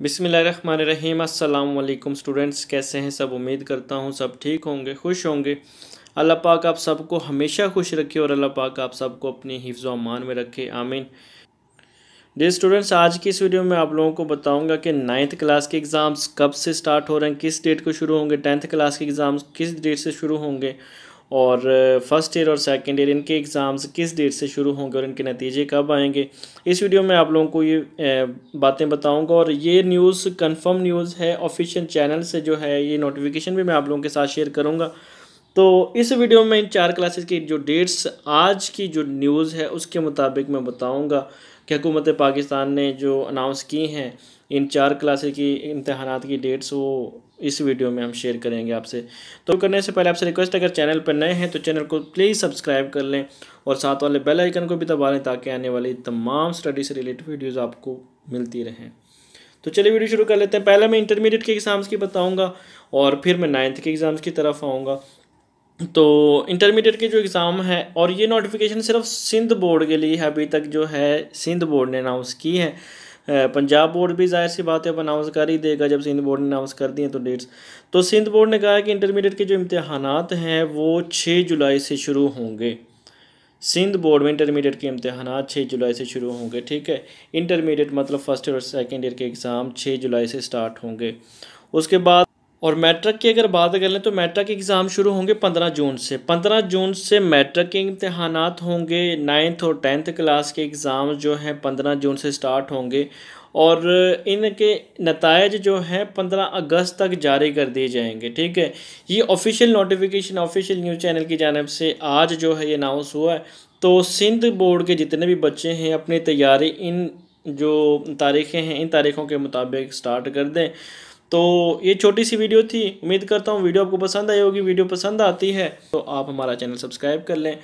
बिसमीम अल्लाम स्टूडेंट्स, कैसे हैं? सब उम्मीद करता हूँ सब ठीक होंगे, खुश होंगे। अल्लाह पाक आप सबको हमेशा खुश रखे और अल्लाह पाक आप सबको अपनी हिफ्ज़ अमान में रखे, आमीन। जी स्टूडेंट्स आज की इस वीडियो में आप लोगों को बताऊँगा कि नाइन्थ क्लास के एग्ज़ाम्स कब से स्टार्ट हो रहे हैं, किस डेट को शुरू होंगे टेंथ क्लास के एग्ज़ाम्स किस डेट से शुरू होंगे और फ़र्स्ट ईयर और सेकेंड ईयर इनके एग्ज़ाम्स किस डेट से शुरू होंगे और इनके नतीजे कब आएँगे? इस वीडियो में आप लोगों को ये बातें बताऊँगा और ये न्यूज़ कंफर्म न्यूज़ है ऑफिशियल चैनल से जो है ये नोटिफिकेशन भी मैं आप लोगों के साथ शेयर करूँगा। तो इस वीडियो में इन चार क्लासेस की जो डेट्स आज की जो न्यूज़ है, उसके मुताबिक मैं बताऊँगा कि हुकूमत पाकिस्तान ने जो अनाउंस की हैं, इन चार क्लासेस की इम्तहान की डेट्स वो इस वीडियो में हम शेयर करेंगे आपसे। तो करने से पहले आपसे रिक्वेस्ट अगर चैनल पर नए हैं तो चैनल को प्लीज़ सब्सक्राइब कर लें और साथ वाले बेल आइकन को भी दबा लें, ताकि आने वाली तमाम स्टडी से रिलेटेड वीडियोज़ आपको मिलती रहें। तो चलिए वीडियो शुरू कर लेते हैं। पहले मैं इंटरमीडिएट के एग्ज़ाम्स की बताऊँगा और फिर मैं नाइन्थ के एग्ज़ाम्स की तरफ़ आऊँगा। तो इंटरमीडिएट के जो एग्ज़ाम है, और ये नोटिफिकेशन सिर्फ़ सिंध बोर्ड के लिए है अभी तक जो है, सिंध बोर्ड ने अनाउंस की है। पंजाब बोर्ड भी ज़ाहिर सी बात है, अब अनाउंस कर ही देगा। जब सिंध बोर्ड ने अनाउंस कर दिए तो डेट्स तो सिंध बोर्ड ने कहा है कि इंटरमीडिएट के जो इम्तहान हैं, वो छः जुलाई से शुरू होंगे। सिंध बोर्ड में इंटरमीडिएट के इम्तहान छः जुलाई से शुरू होंगे, ठीक है? इंटरमीडिएट मतलब फ़र्स्ट ईयर और सेकेंड ईयर के एग्ज़ाम छः जुलाई से स्टार्ट होंगे। उसके बाद और मैट्रिक की अगर बात कर लें तो मैट्रिक एग्ज़ाम शुरू होंगे पंद्रह जून से। पंद्रह जून से मैट्रिक के इम्तहान होंगे नाइन्थ और टेंथ क्लास के एग्ज़ाम जो हैं पंद्रह जून से स्टार्ट होंगे और इनके नतज जो हैं पंद्रह अगस्त तक जारी कर दिए जाएँगे, ठीक है? ये official notification official news channel की जानब से आज जो है ये अनाउंस हुआ है। तो सिंध बोर्ड के जितने भी बच्चे हैं, अपनी तैयारी इन जो तारीखें हैं, इन तारीख़ों के मुताबिक स्टार्ट कर दें। तो ये छोटी सी वीडियो थी। उम्मीद करता हूँ वीडियो आपको पसंद आई होगी। वीडियो पसंद आती है तो आप हमारा चैनल सब्सक्राइब कर लें।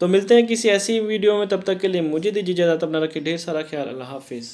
तो मिलते हैं किसी ऐसी वीडियो में, तब तक के लिए मुझे दीजिए ज़्यादा तब ना रखिए, ढेर सारा ख्याल। अल्लाह हाफिज़।